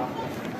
off.